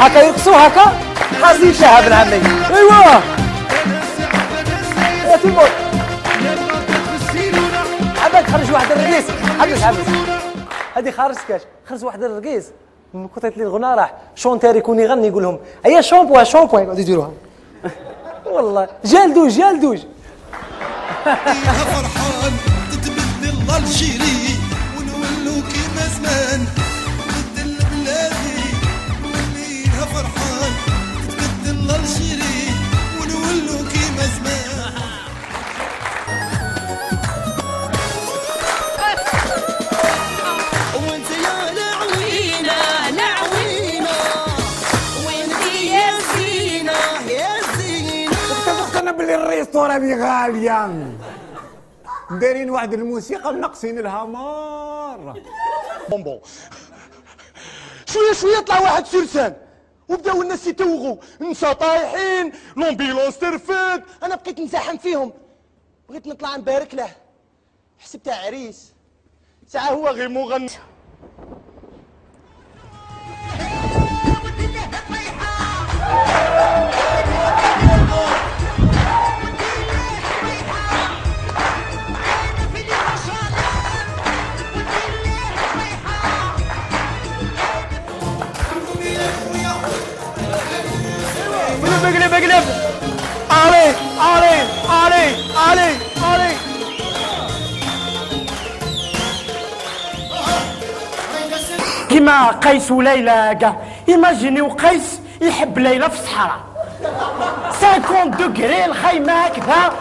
هكا يرقصوا هكا حاسين شهاب العمي. ايوا يا تيمور عباك خرج واحد الرقيس حبس حبس هذه خارج كاش. خرج واحد الرقيس من كترة لي الغنى راح. شونتير يكون يغني يقول لهم. هيا شامبو شامبو يقعدوا يديروها. والله. جالدوج جالدوج فرحان تتبدل الجيري. ونولو كيما زمان. باللي الريستورا دي غالية. دايرين واحد الموسيقى منقصين لها مرة. بونبون شوية شوية طلع واحد سرسان. وبداو الناس يتوغوا نسا طايحين لومبيلونس ترفد أنا بقيت نزاحم فيهم. بغيت نطلع نبارك له. حسبته عريس. ساعة هو غير مغني. اقلب علي علي علي علي علي. كما قيس وليلى كاع إيماجينيو قيس يحب ليلى في الصحراء. 50 دوغري الخيمة هكذا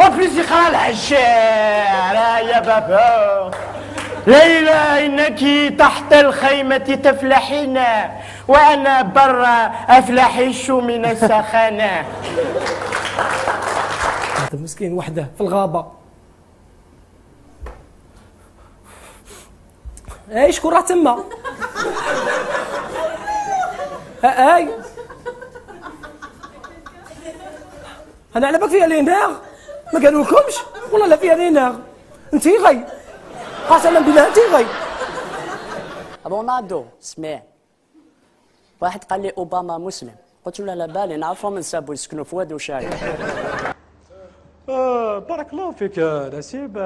وبليس يقرأ العشاء يا بابا. ليلى إنك تحت الخيمة تفلحين. وأنا برا أفلحش من السخانة. هذا مسكين وحده في الغابة. اي شكون راه تما؟ اي أنا على بالك فيها لي ناغ ما قالوا لكمش والله لا فيها لي ناغ انت غي. قسما بالله انت غي. رونالدو سمع واحد قال لي أوباما مسلم. قلت له لا بالي نعرفهم نسابو يسكنوا في واد وشاي آه بارك الله فيك نسيب.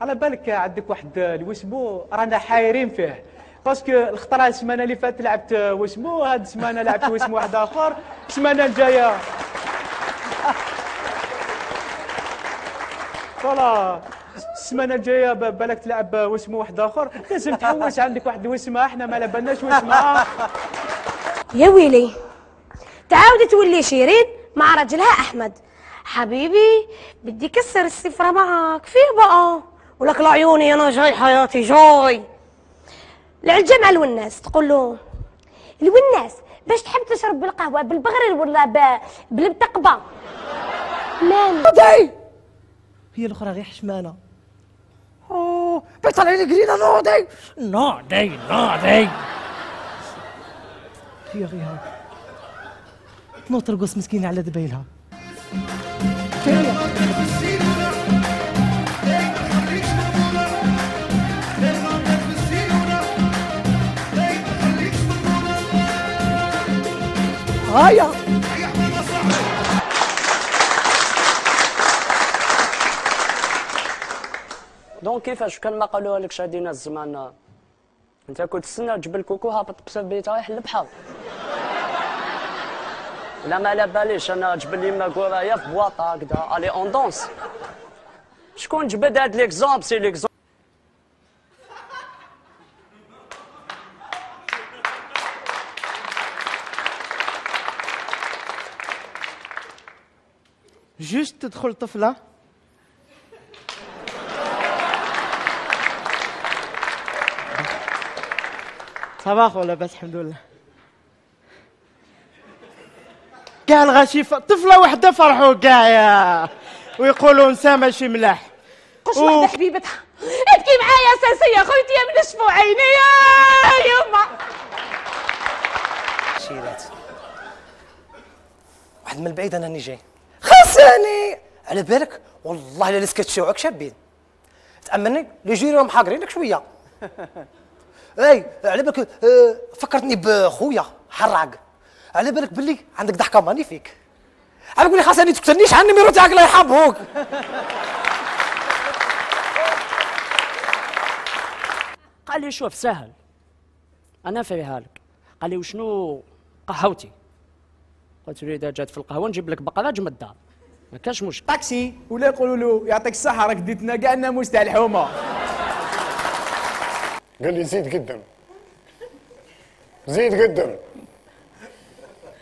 على بالك عندك واحد اللي واسمو رانا حايرين فيه. باسكو الخطرة السمانة اللي فاتت لعبت آه، واسمو هاد السمانة لعبت واسم واحد آخر. السمانة الجاية. فوالا السمانة الجاية ب- بالك تلعب آه، واسمو واحد آخر. لازم تحوس عندك واحد واسمه إحنا ما لبناش واسمها يا ويلي. تعاودي تولي شيرين مع رجلها أحمد. حبيبي بدي كسر السفرة معك فيه بقى؟ ولك لعيوني أنا جاي حياتي جاي. للجمع الوناس تقول له الوناس باش تحب تشرب بالقهوة بالبغرر ولا ب- بالبتقبة مالي نوضي هي الأخرى غير حشمانة. أوه بيطلع لي قرينة نوضي. نوضي نوضي. هي غير هاك تنوض ترقص مسكينة على دبيلها هيا دونك كيفاش كان ما قالوها لك شادينا الزمان؟ انت كنت تستنى جبل كوكو هابط بسبب بيت رايح للبحر لا ما على باليش انا جبل لي ما كورايا في بواطه هكذا الي اون دونس شكون جبد هاد ليكزومبل سي ليكزومبل جوست تدخل طفله صباح ولا بس الحمد لله كاع الغشيفة طفلة وحدة فرحوا كاع يا ويقولوا نسا ماشي ملاح. قش وحده حبيبتها. ابكي معايا أساسية خويتي من أسبوعين يا يما. شيلات واحد من البعيد أنا راني جاي. خاصني على بالك؟ والله إلا لسكت شوعك شابين. تأمني؟ لي جيري راهم حاقرين لك شوية. أي على بالك آه، فكرتني بخويا حراق. على بالك باللي عندك ضحكة ماني فيك. على بالي خاصني تقتلنيش على النميرو تاعك الله يحبوك قال لي شوف سهل. أنا فيها لك قال لي وشنو قهوتي؟ قلت له إذا جات في القهوة نجيب لك بقرة جمد الدار. ما كانش مشكل. طاكسي ولا يقولوا له يعطيك الصحة راك ديتنا كاع الناموس تاع الحومه قال لي زيد قدم. زيد قدم.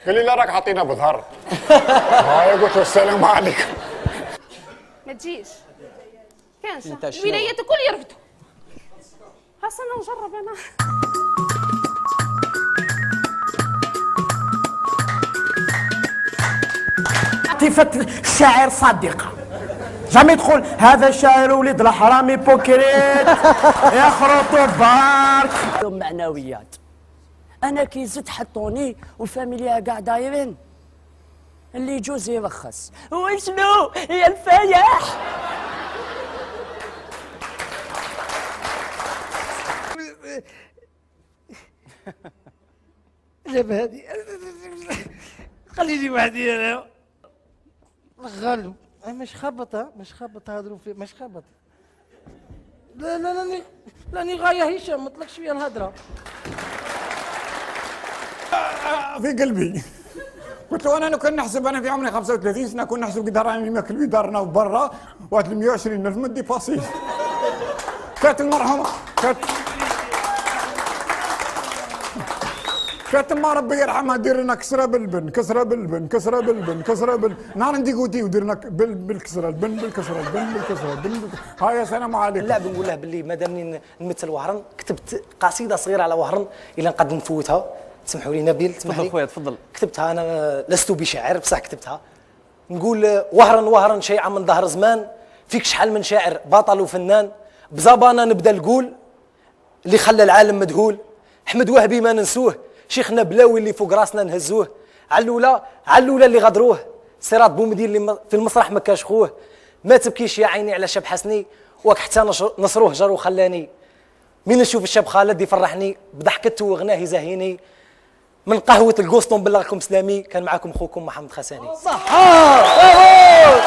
قال لي لا راك عطينا بظهر هاي قلت له السلام عليكم. ما تجيش. كانش؟ الولايات الكل يرفدوا حسنا نجرب أنا صفة الشاعر صادقة جامي تقول هذا الشاعر ولد الحرامي بوكريت. يخرط بارك. معنويات. أنا كي زدت حطوني والفاميليا كاع دايرين. اللي يجوز يرخص. وشنو؟ يا الفلاح! جاب هذه خليني وحدي أنا. غالب مش خبط ها مش خبط هضروا في مش خبط لا لا لاني لاني غاية هشام مطلق شوية الهضره في قلبي. قلت له أنا لو كان نحسب أنا في عمري 35 سنة كنا نحسب قد راني ماكل في دارنا وبرا واحد 120 ألف مدي باسي كانت المرحومة كانت كانت ما ربي يرحمها دير لنا كسرة بالبن كسرة بالبن كسرة بالبن كسرة بال نهار ندي قوتي ودير لنا بال بالكسرة البن بالكسرة البن بالكسرة البن. بالكسره هاي السلام عليكم. لا بنقول له باللي مادامني نمثل وهران كتبت قصيدة صغيرة على وهران إلا نقدر نفوتها. تسمحوا لي نبيل تفضل خويا تفضل. كتبتها أنا لست بشاعر بصح كتبتها. نقول وهرا وهرا شيعة من ظهر زمان فيك شحال من شاعر بطل وفنان. بزبانة نبدأ نقول اللي خلى العالم مذهول أحمد وهبي ما ننسوه شيخنا بلاوي اللي فوق راسنا نهزوه. علولا علولا اللي غدروه. صراط بومدين اللي في المسرح ما كاش خوه ما تبكيش يا عيني على شاب حسني وك حتى نصروه جر وخلاني. مين نشوف الشاب خالد يفرحني؟ بضحكته وغناه يزهيني. من قهوة القسطن بالله لكم سلامي كان معكم اخوكم محمد خساني. واو